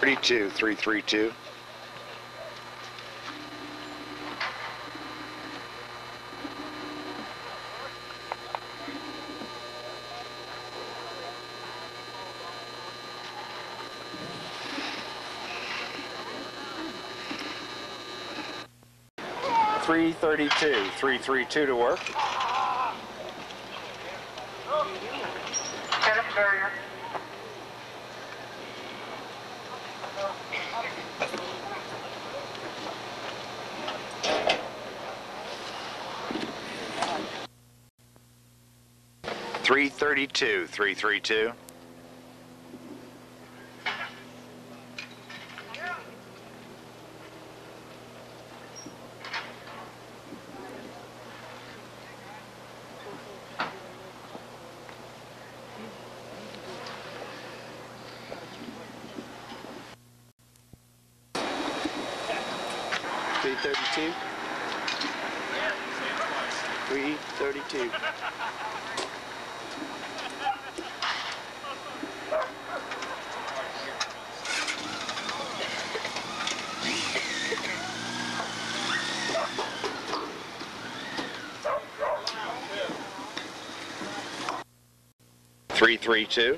Thirty-two, three, three, two. Three thirty-two, three three two to work. Up barrier. Three thirty-two, three, three, two. Three thirty-two. Three thirty-two. Three, three, two.